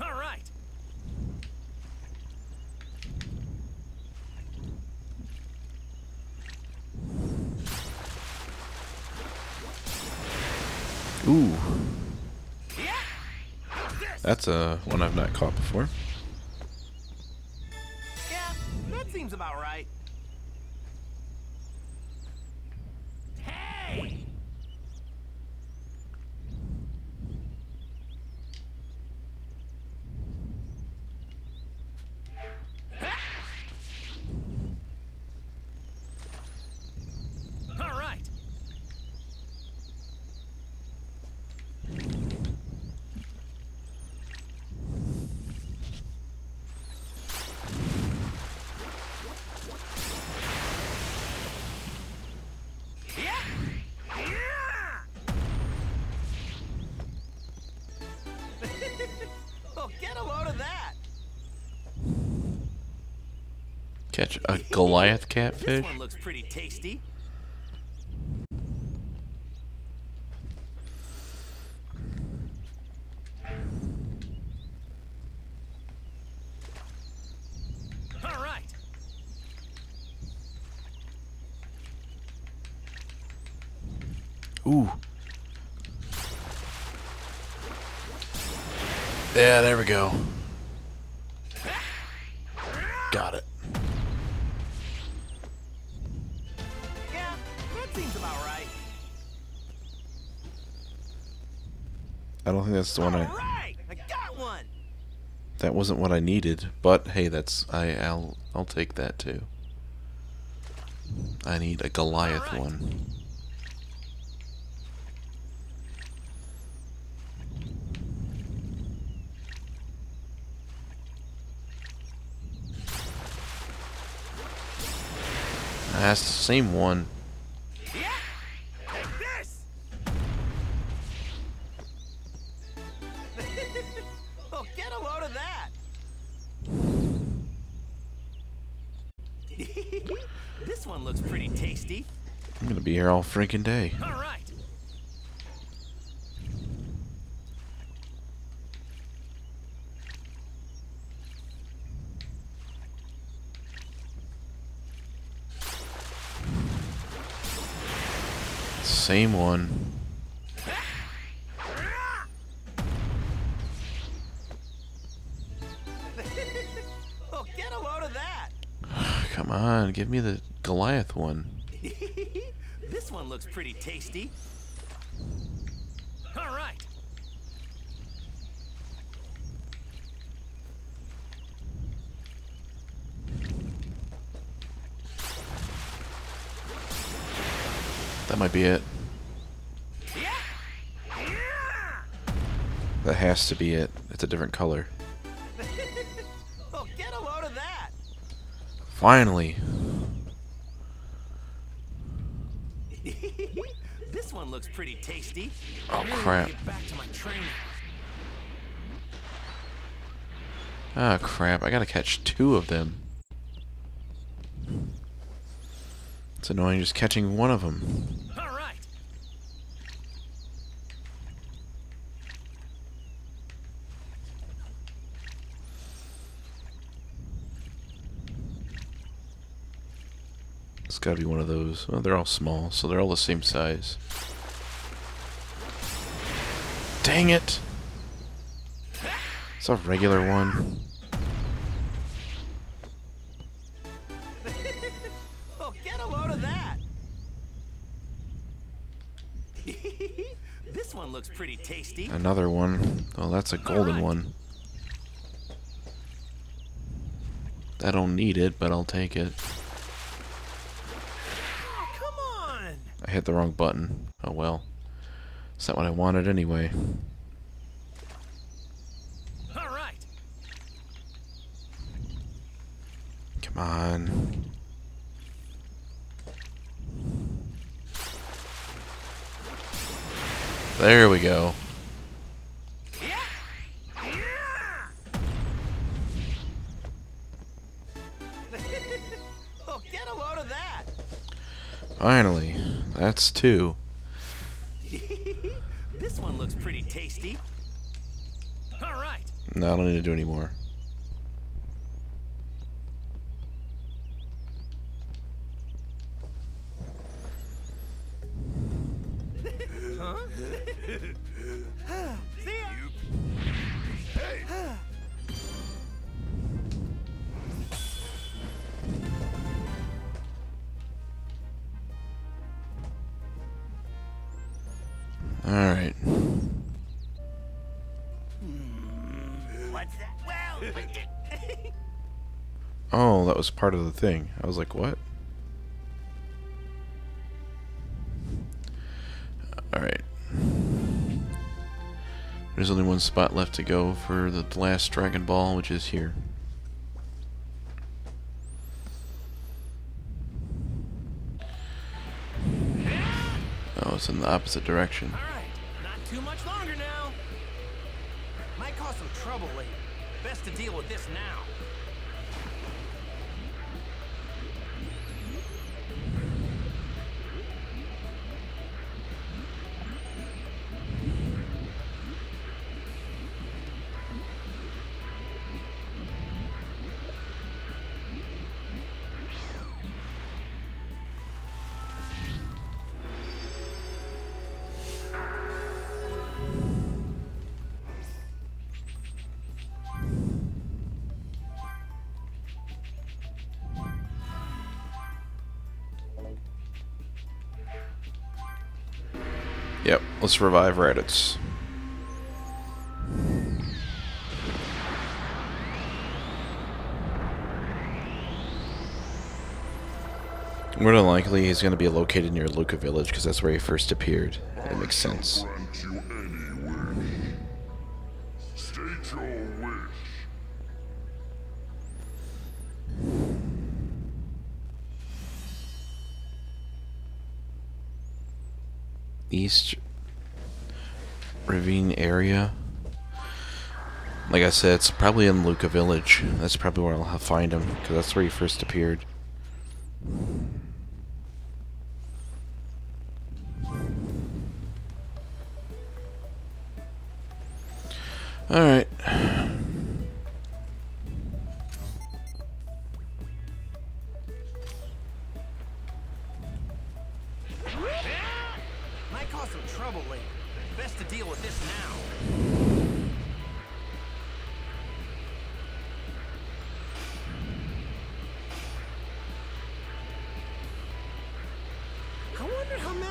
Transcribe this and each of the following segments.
All right. Ooh, Yeah. How's this? that's a one I've not caught before. Yeah, that seems about right. Hey! Catch a Goliath This catfish. one looks pretty tasty. All right. Ooh. Yeah, there we go. That's the one I. right, I got one. That wasn't what I needed, but hey, that's I. I'll I'll take that too. I need a Goliath Alright. one. Ah, that's the same one. One looks pretty tasty. I'm gonna be here all freaking day. All right. Same one. oh, get a load of that. Come on, give me the Goliath one. this one looks pretty tasty. All right. That might be it. That has to be it. It's a different color. oh, get a load of that. Finally. this one looks pretty tasty. Oh, I really wanna crap. Get back to my training. Ah, crap. I gotta catch two of them. It's annoying just catching one of them. Right. It's gotta be one of those. Well, they're all small, so they're all the same size. Dang it! It's a regular one. oh, get a load of that. this one looks pretty tasty. Another one. Oh, that's a golden Alright. one. I don't need it, but I'll take it. Oh, come on. I hit the wrong button. Oh well. It's not what I wanted anyway. All right. Come on. There we go. Oh, get a load of that. Finally. That's two. No, I don't need to do any more. Huh? Oh, that was part of the thing. I was like, what? Alright. There's only one spot left to go for the last Dragon Ball, which is here. Oh, it's in the opposite direction. all right. Not too much longer now. Might cause some trouble later. Best to deal with this now. Yep, let's revive Raditz. More than likely, he's going to be located near Luca Village because that's where he first appeared. It makes sense. State your wish. East Ravine area. Like I said, it's probably in Luca Village. That's probably where I'll find him because that's where he first appeared. All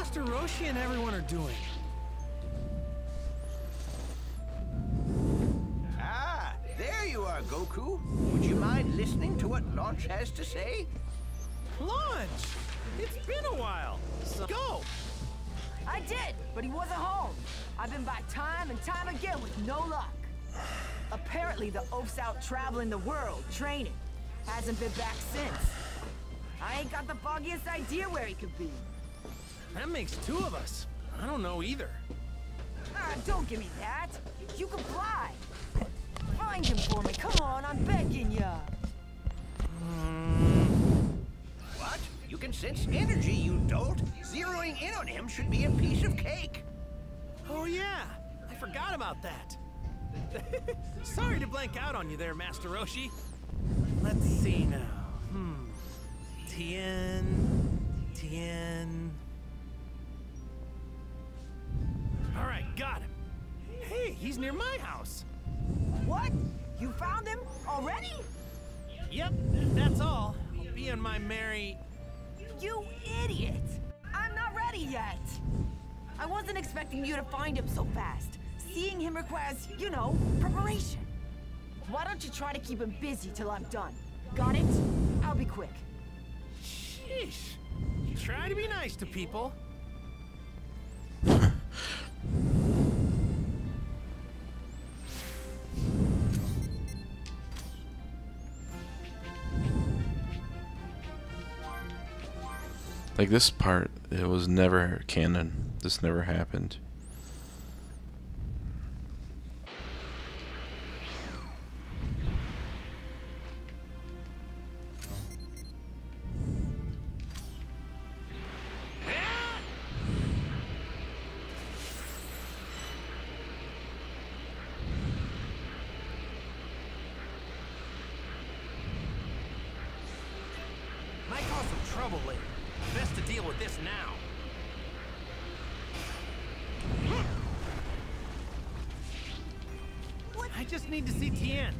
Master Roshi and everyone are doing. Ah, there you are, Goku. Would you mind listening to what Launch has to say? Launch! It's been a while. So go! I did, but he wasn't home. I've been back time and time again with no luck. Apparently the oaf's out traveling the world, training. Hasn't been back since. I ain't got the foggiest idea where he could be. That makes two of us. I don't know either. Ah, don't give me that. You can fly. Find him for me. Come on, I'm begging ya. What? You can sense energy, you dolt. Zeroing in on him should be a piece of cake. Oh yeah, I forgot about that. Sorry to blank out on you there, Master Roshi. Let's see now. Hmm. Tien. Already? Yep, that's all. I'll be on my merry. You idiot! I'm not ready yet. I wasn't expecting you to find him so fast. Seeing him requires, you know, preparation. Why don't you try to keep him busy till I'm done? Got it? I'll be quick. Sheesh. You try to be nice to people. Like this part, it was never canon. This never happened. Trouble lately this now. I just need to see Tien.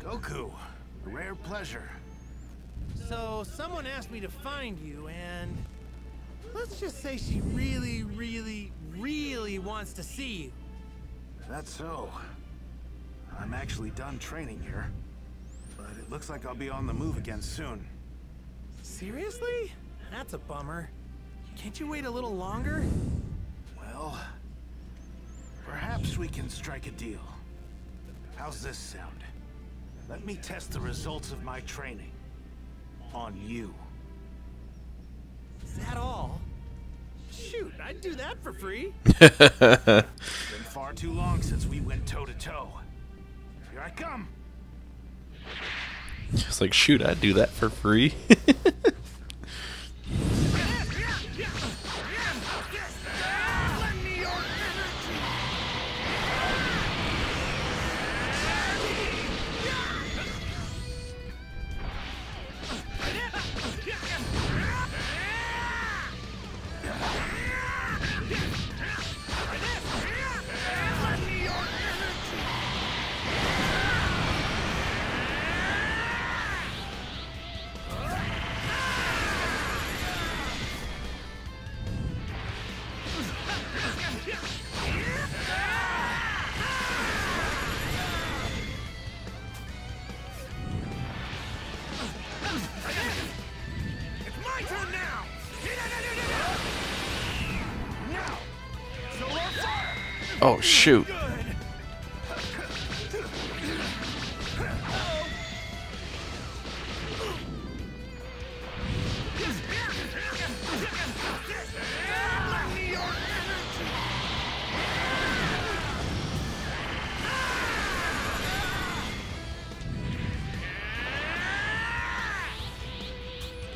Goku, a rare pleasure. So, someone asked me to find you, and let's just say she really, really, really wants to see you. That's so. I'm actually done training here. But it looks like I'll be on the move again soon. Seriously? That's a bummer. Can't you wait a little longer? Well, perhaps we can strike a deal. How's this sound? Let me test the results of my training. On you. Is that all? Shoot, I'd do that for free. Been far too long since we went toe to toe. Here I come. It's like, shoot, I'd do that for free. oh, shoot.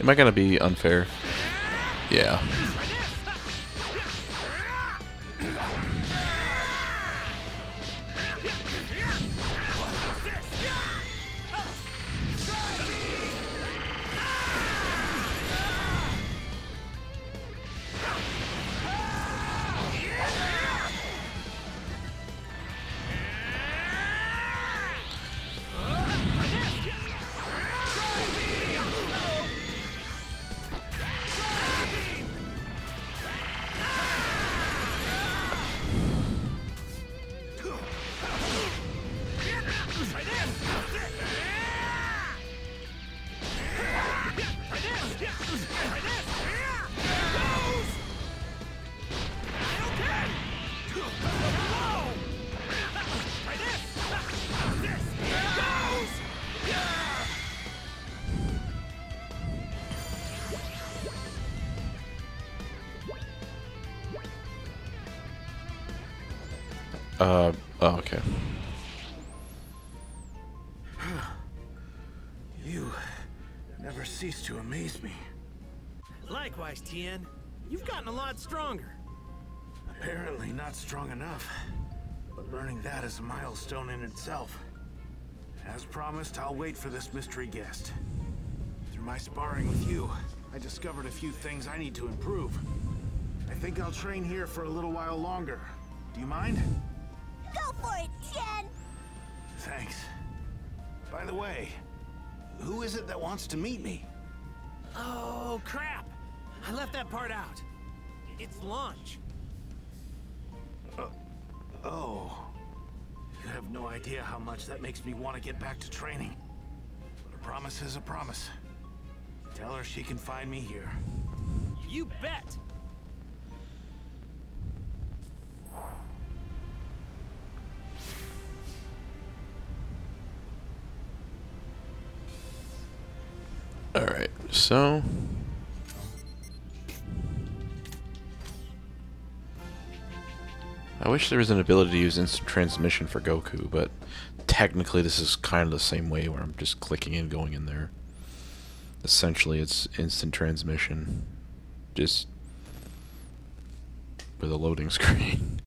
Am I gonna be unfair? Yeah. Uh, oh, okay. You never cease to amaze me. Likewise, Tien. You've gotten a lot stronger. Apparently not strong enough. But learning that is a milestone in itself. As promised, I'll wait for this mystery guest. Through my sparring with you, I discovered a few things I need to improve. I think I'll train here for a little while longer. Do you mind? By the way, who is it that wants to meet me? Oh, crap! I left that part out. It's Launch. Uh, oh. You have no idea how much that makes me want to get back to training. But a promise is a promise. Tell her she can find me here. You bet! So... I wish there was an ability to use instant transmission for Goku, but technically this is kind of the same way where I'm just clicking and going in there. Essentially it's instant transmission. Just with a loading screen.